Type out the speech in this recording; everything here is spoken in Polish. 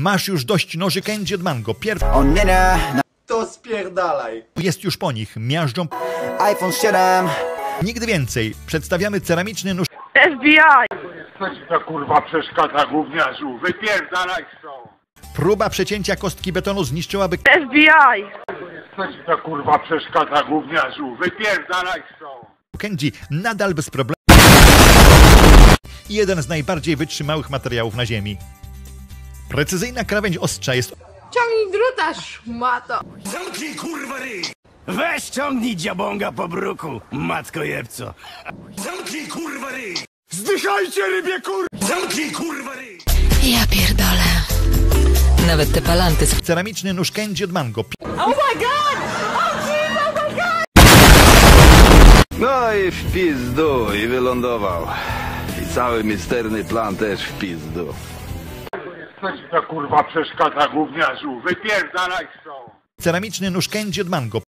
Masz już dość noży Kenji od Mango. Pierw O nie, nie, na To spierdalaj. jest już po nich. Miażdżą iPhone 7 nigdy więcej. Przedstawiamy ceramiczny nóż FBI! Co ci to kurwa przeszkadza gówniarzu? Wypierdalaj stąd! Próba przecięcia kostki betonu zniszczyłaby FBI! Co ci to kurwa przeszkadza gówniarzu? Wypierdalaj stąd! Kenji nadal bez problemu. Jeden z najbardziej wytrzymałych materiałów na Ziemi. Precyzyjna krawędź ostrza jest Ciągnij druta, szmato! Zamknij kurwa ryj! Weź ciągnij dziabonga po bruku, matko jebco! Zamknij kurwa ryj! Zdychajcie rybie kur... Zamknij kurwa ryj! Ja pierdolę. Nawet te palanty z ceramiczny nóż Kenji od Mango. No i w pizdu i wylądował. I cały misterny plan też w pizdu. Co ci to kurwa przeszkadza gówniarzu? Wypierdalaj stąd! Ceramiczny nóż Kenji od Mango.